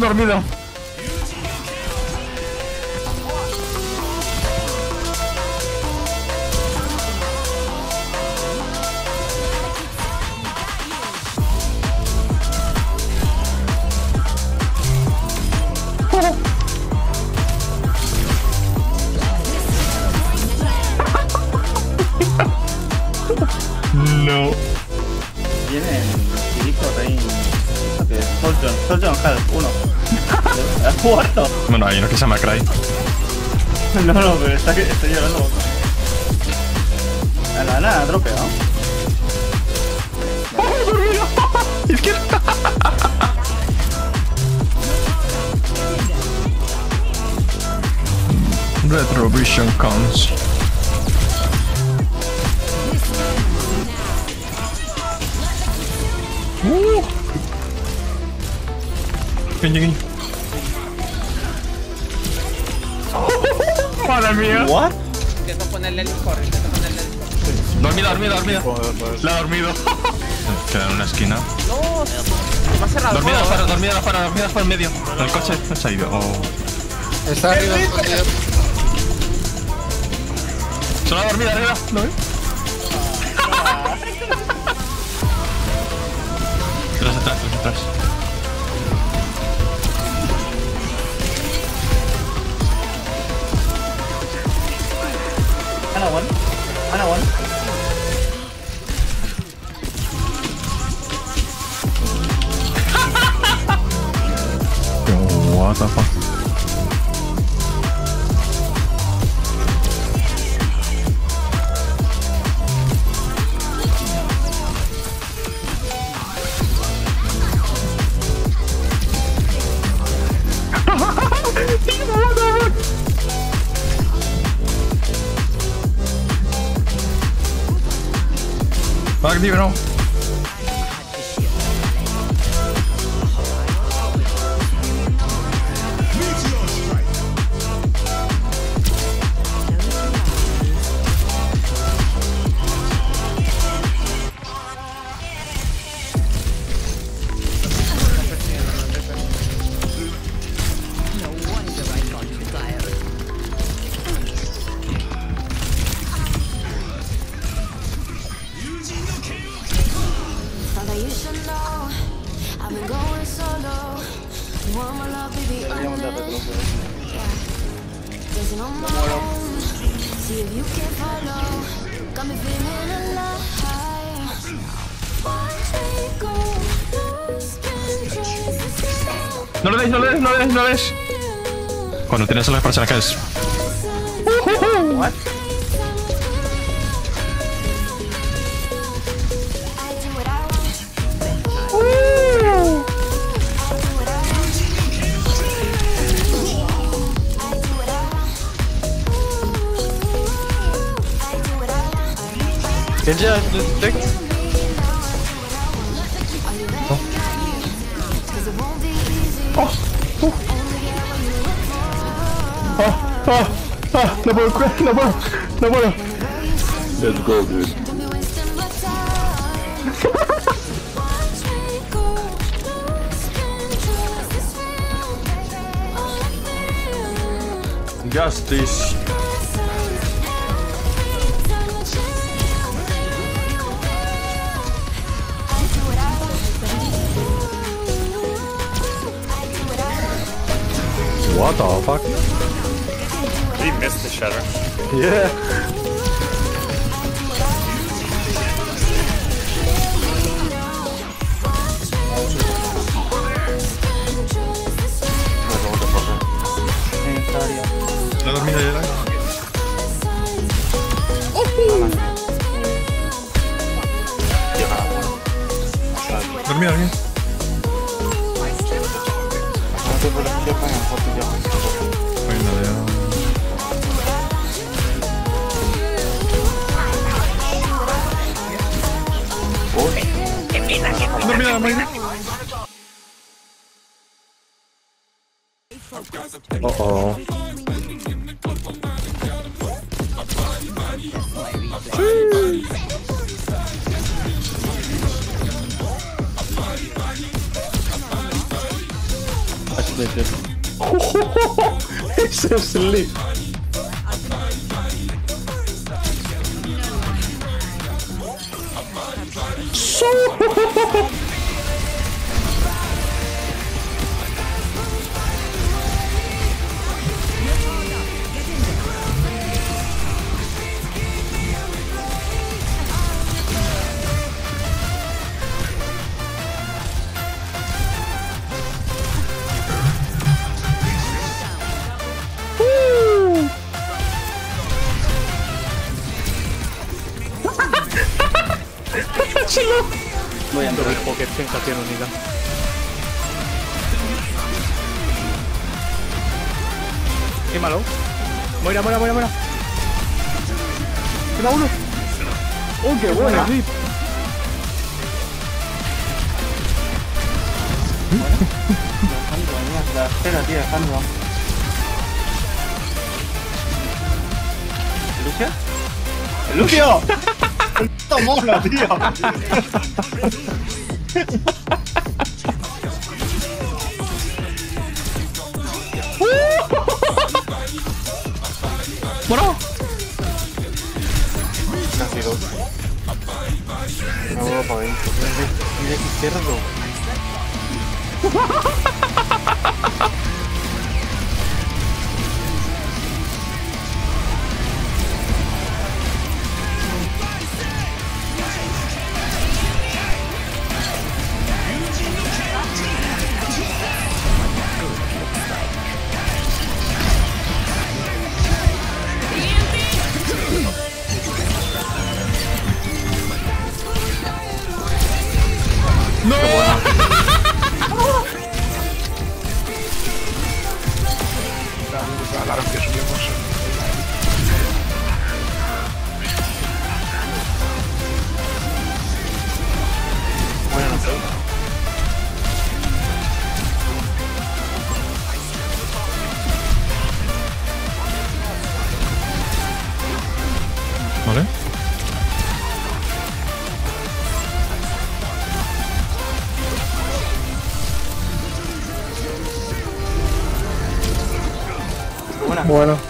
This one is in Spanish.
dormido. No. Viene Kiriko Rein. Soljon, Soljon Half 1. ¿Has muerto? Bueno, hay uno que se llama Cry. No, no, pero está, que- estoy llorando. A la nada, drope, ¿no? ¡Oh! ¡Izquierda! Retrovision comes. Uh. Madre mía. ¿What? Intento ponerle el Discord, intento ponerle el Discord. Dormida, dormida, dormida. La ha dormido. Queda en una esquina. No, me ha cerrado el Dormida afuera, dormida afuera, dormida afuera en medio. El coche se ha ido. Oh. Está arriba escondido. Solo dormida arriba. ¿Lo ves? mata a partida. Fuck you, you. No lo des, no lo des, no lo des, no lo des. Cuando tienes a las personajes. What? I Genji has. Oh. Oh. Oh. Oh. No more. No more. No. Let's go, dude. Justice. the fuck? He missed the shutter. Yeah. ¿No dormí ayer? ¿Dormí alguien? No te preocupes, por ti, later. Uh oh. That's it's so sleep. So Voy a entrar. Pocket sensación única. Quémalo. Muera, muera, muera, muera. Queda uno. ¡Oh, qué buena! Alejandro, mierda. Espera, tío, Alejandro. ¿Lucio? ¡El Lucio! ¡El puto mono, tío! Bueno, Casi dos. No, para adentro. Mira qué cerdo. Bueno, Bueno.